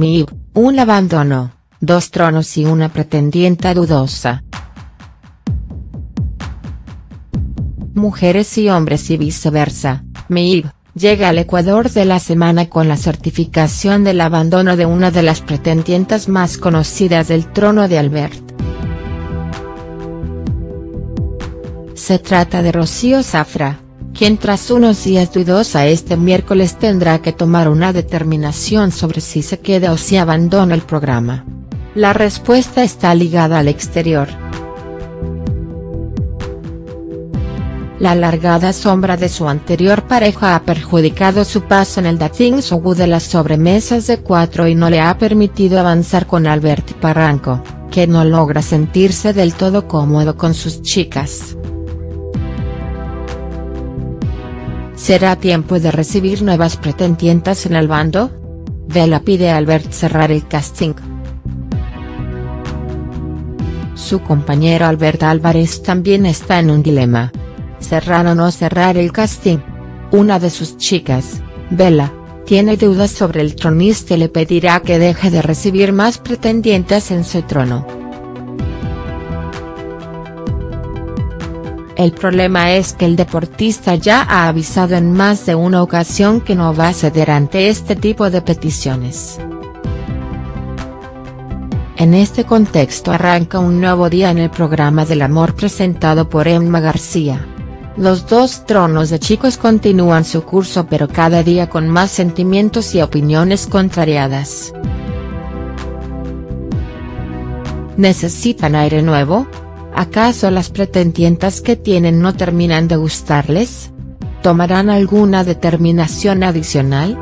MIB, un abandono, dos tronos y una pretendienta dudosa. Mujeres y hombres y viceversa, MIB, llega al Ecuador de la semana con la certificación del abandono de una de las pretendientes más conocidas del trono de Albert. Se trata de Rocío Zafra, quien tras unos días dudosa este miércoles tendrá que tomar una determinación sobre si se queda o si abandona el programa. La respuesta está ligada al exterior. La alargada sombra de su anterior pareja ha perjudicado su paso en el dating show de las sobremesas de cuatro y no le ha permitido avanzar con Albert Parranco, que no logra sentirse del todo cómodo con sus chicas. ¿Será tiempo de recibir nuevas pretendientes en el bando? Vela pide a Albert cerrar el casting. Su compañero Albert Álvarez también está en un dilema. ¿Cerrar o no cerrar el casting? Una de sus chicas, Vela, tiene dudas sobre el tronista y le pedirá que deje de recibir más pretendientes en su trono. El problema es que el deportista ya ha avisado en más de una ocasión que no va a ceder ante este tipo de peticiones. En este contexto arranca un nuevo día en el programa del amor presentado por Emma García. Los dos tronos de chicos continúan su curso pero cada día con más sentimientos y opiniones contrariadas. ¿Necesitan aire nuevo? ¿Acaso las pretendientes que tienen no terminan de gustarles? ¿Tomarán alguna determinación adicional?.